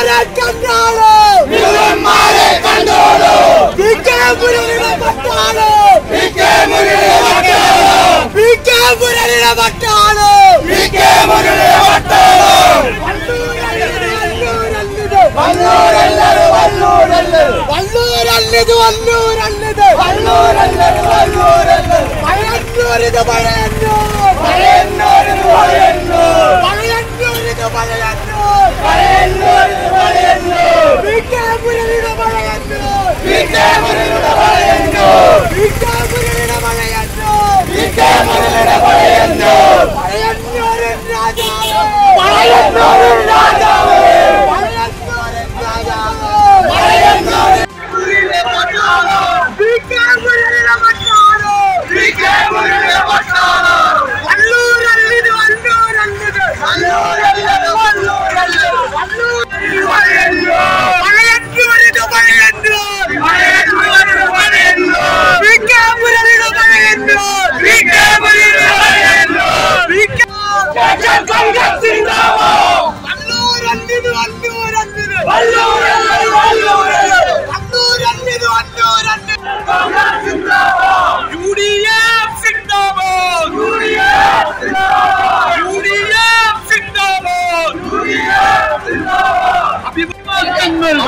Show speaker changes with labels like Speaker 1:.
Speaker 1: വില്ലന്മാരെ കണ്ടോളൂ.
Speaker 2: വില്ലന്മാരെ കണ്ടോളൂ.
Speaker 1: V K മുരളിയുടെ പട്ടാൾ
Speaker 2: വി കെ
Speaker 1: മുരളിയുടെ പട്ടാൾ
Speaker 2: വി കെ
Speaker 1: മുരളിയുടെ പട്ടാൾ
Speaker 2: വി കെ മുരളിയുടെ പട്ടാൾ
Speaker 1: വല്ലൂരല്ലത് വല്ലൂരല്ലത്
Speaker 2: വല്ലൂരല്ലത് വല്ലൂരല്ലത്
Speaker 1: വല്ലൂരല്ലത് വല്ലൂരല്ലത് പഴന്നൂരിത് പഴ sistema
Speaker 2: de la
Speaker 1: anh
Speaker 2: mừng.